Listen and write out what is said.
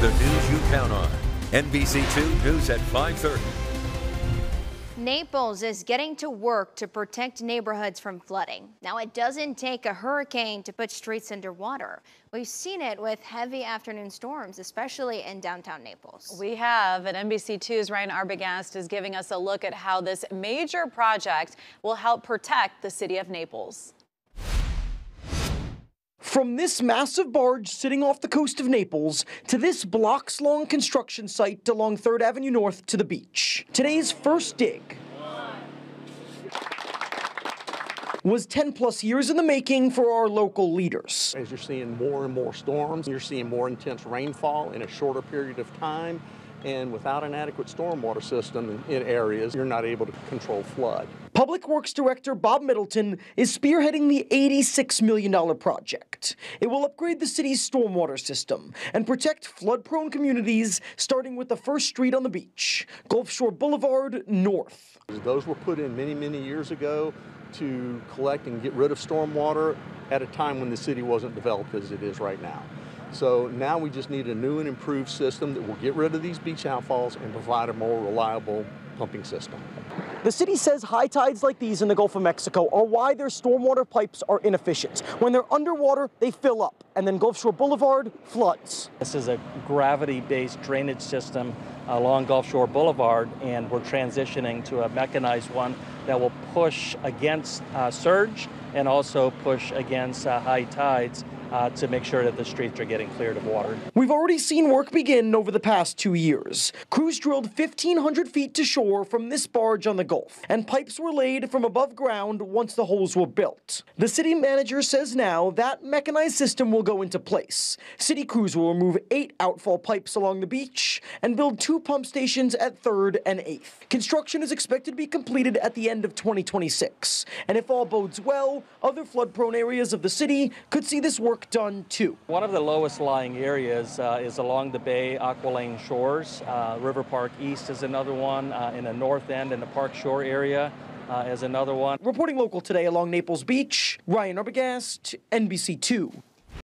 The news you count on. NBC2 News at 530. Naples is getting to work to protect neighborhoods from flooding. Now, it doesn't take a hurricane to put streets underwater. We've seen it with heavy afternoon storms, especially in downtown Naples. We have, and NBC2's Ryan Arbogast is giving us a look at how this major project will help protect the city of Naples. From this massive barge sitting off the coast of Naples to this blocks long construction site along 3rd Avenue North to the beach. Today's first dig was 10 plus years in the making for our local leaders. As you're seeing more and more storms, you're seeing more intense rainfall in a shorter period of time. And without an adequate stormwater system in areas, you're not able to control flood. Public Works Director Bob Middleton is spearheading the $86 million project. It will upgrade the city's stormwater system and protect flood prone communities, starting with the first street on the beach, Gulf Shore Boulevard North. Those were put in many, many years ago to collect and get rid of stormwater at a time when the city wasn't developed as it is right now. So now we just need a new and improved system that will get rid of these beach outfalls and provide a more reliable pumping system. The city says high tides like these in the Gulf of Mexico are why their stormwater pipes are inefficient. When they're underwater, they fill up, and then Gulf Shore Boulevard floods. This is a gravity-based drainage system along Gulf Shore Boulevard, and we're transitioning to a mechanized one that will push against uh, surge and also push against uh, high tides uh, to make sure that the streets are getting cleared of water. We've already seen work begin over the past two years. Crews drilled 1,500 feet to shore from this barge on the Gulf, and pipes were laid from above ground once the holes were built. The city manager says now that mechanized system will go into place. City crews will remove eight outfall pipes along the beach and build two pump stations at 3rd and 8th. Construction is expected to be completed at the end of 2026. And if all bodes well, other flood prone areas of the city could see this work work done too. One of the lowest lying areas uh, is along the Bay Aqualane shores. Uh, River Park East is another one uh, in the north end in the Park Shore area. Uh, is another one. Reporting local today along Naples Beach, Ryan Arbogast, NBC2.